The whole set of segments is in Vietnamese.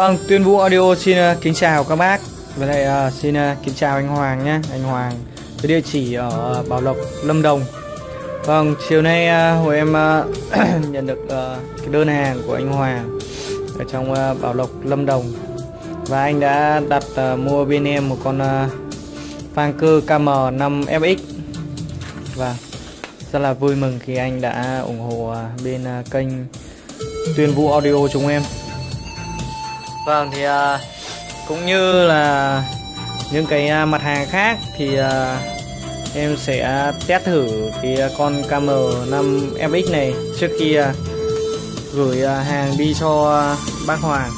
Vâng, Tuyên Vũ Audio xin uh, kính chào các bác. Và lại uh, xin uh, kính chào anh Hoàng nhé. Anh Hoàng với địa chỉ ở Bảo Lộc, Lâm Đồng. Vâng, chiều nay uh, hồi em uh, nhận được uh, cái đơn hàng của anh Hoàng Ở trong uh, Bảo Lộc, Lâm Đồng. Và anh đã đặt uh, mua bên em một con uh, Phan cơ KM5FX Và rất là vui mừng khi anh đã ủng hộ uh, bên uh, kênh Tuyên Vũ Audio chúng em. Vâng thì uh, cũng như là những cái uh, mặt hàng khác thì uh, em sẽ test thử cái con KM5 FX này trước khi uh, gửi uh, hàng đi cho uh, bác Hoàng.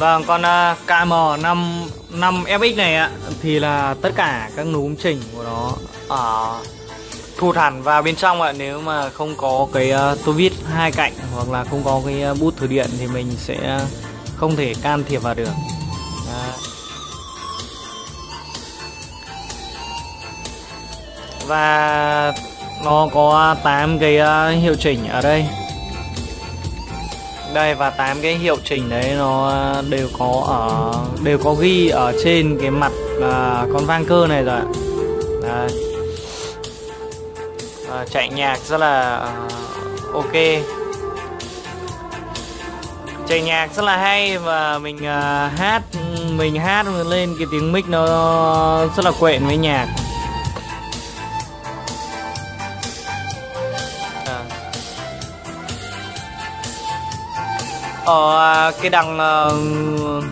Vâng, con uh, KM5 5 FX này ạ thì là tất cả các núm chỉnh của nó à, ở thụt hẳn vào bên trong ạ. Nếu mà không có cái uh, tô vít hai cạnh hoặc là không có cái uh, bút thử điện thì mình sẽ không thể can thiệp vào được. Đó. và nó có 8 cái uh, hiệu chỉnh ở đây đây và tám cái hiệu chỉnh đấy nó đều có ở đều có ghi ở trên cái mặt à, con vang cơ này rồi đấy. À, chạy nhạc rất là uh, ok. Chạy nhạc rất là hay và mình uh, hát mình hát lên cái tiếng mic nó rất là quện với nhạc. Ở cái đằng uh,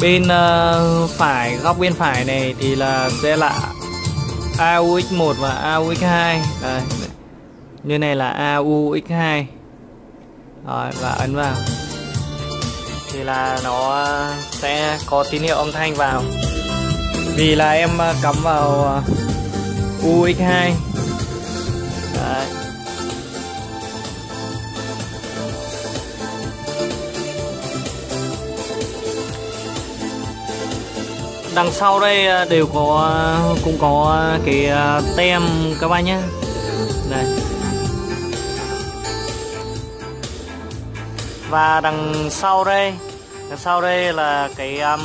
bên uh, phải góc bên phải này thì là sẽ là AUX1 và AUX2 đây. như này là AUX2 rồi và ấn vào. Thì là nó sẽ có tín hiệu âm thanh vào. Vì là em cắm vào UX2 đằng sau đây à, đều có à, cũng có à, cái tem các bạn nhé. Đây. Và đằng sau đây đằng sau đây là cái um,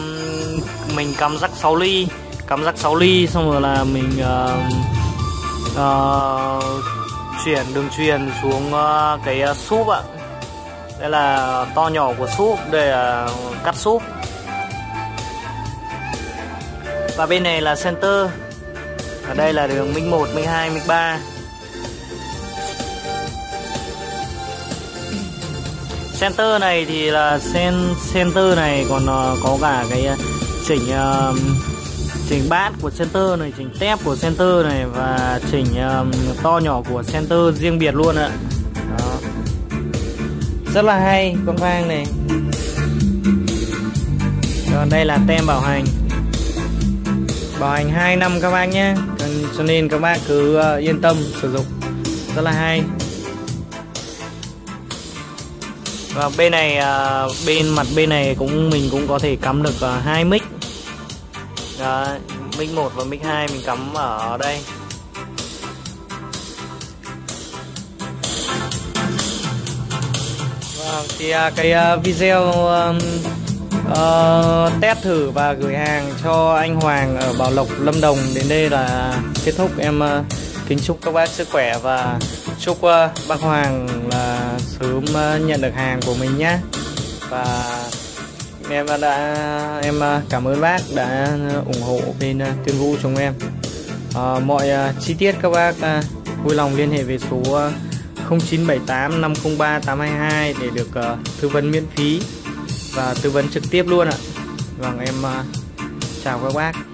mình cắm rắc 6 ly cắm rắc 6 ly xong rồi là mình uh, uh, chuyển đường truyền xuống uh, cái uh, súp ạ. Đây là to nhỏ của súp đây là cắt súp và bên này là center. Ở đây là đường minh 1, minh 2, minh 3 center này thì là center này còn ờ, có cả cái ờ, chỉnh uh, chỉnh bát của center này chỉnh tép của center này và chỉnh um, to nhỏ của center riêng biệt luôn ạ. Đó. rất là hay con vang này. Còn đây là tem bảo hành bảo hành 2 năm các bác nhé. Cho nên các bác cứ ờ, yên tâm sử dụng. Rất là hay. Và bên này ờ, bên mặt bên này cũng mình cũng có thể cắm được ờ, hai mic. Đó, mic 1 và mic 2 mình cắm ở đây. Vâng, thì cái video uh, test thử và gửi hàng cho anh Hoàng ở Bảo Lộc Lâm Đồng. Đến đây là kết thúc. Em uh, kính chúc các bác sức khỏe và chúc uh, bác Hoàng là sớm uh, nhận được hàng của mình nhé. Và em đã em cảm ơn bác đã ủng hộ bên tuyên vũ chúng em. À, mọi uh, chi tiết các bác uh, vui lòng liên hệ về số uh, 0978 503 822 để được uh, tư vấn miễn phí và tư vấn trực tiếp luôn ạ. Vâng em uh, chào các bác.